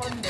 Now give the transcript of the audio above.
Monday.